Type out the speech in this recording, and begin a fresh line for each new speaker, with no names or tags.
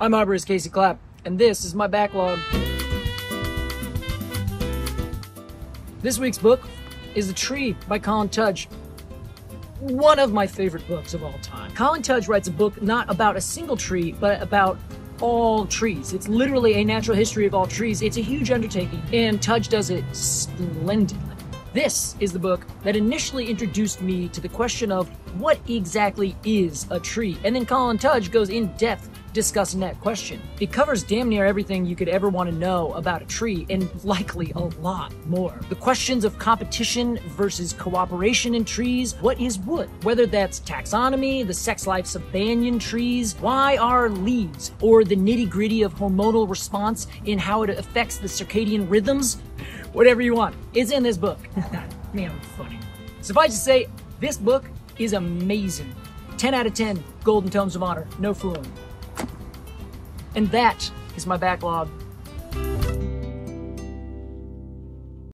I'm arborist Casey Clapp, and this is my backlog. This week's book is The Tree by Colin Tudge. One of my favorite books of all time. Colin Tudge writes a book not about a single tree, but about all trees. It's literally a natural history of all trees. It's a huge undertaking, and Tudge does it splendidly. This is the book that initially introduced me to the question of what exactly is a tree, and then Colin Tudge goes in depth discussing that question. It covers damn near everything you could ever want to know about a tree, and likely a lot more. The questions of competition versus cooperation in trees, what is wood? Whether that's taxonomy, the sex lives of banyan trees, why are leaves, or the nitty gritty of hormonal response in how it affects the circadian rhythms, whatever you want. It's in this book. Man, I'm funny. Suffice to say, this book is amazing. 10 out of 10 Golden Tomes of Honor, no fooling. And that is my backlog.